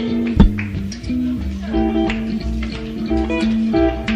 Thank you.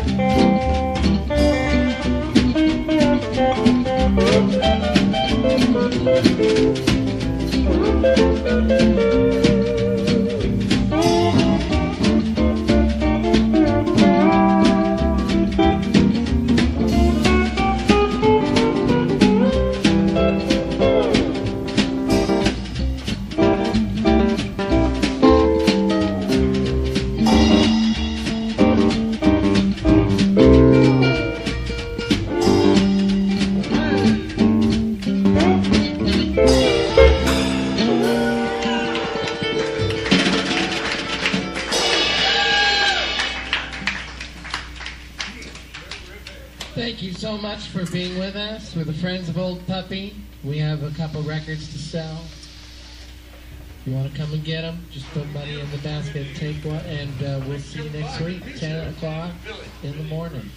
Thank you so much for being with us. We're the Friends of Old Puppy. We have a couple records to sell. If You want to come and get them? Just put money in the basket, take one, and uh, we'll see you next week, 10 o'clock in the morning.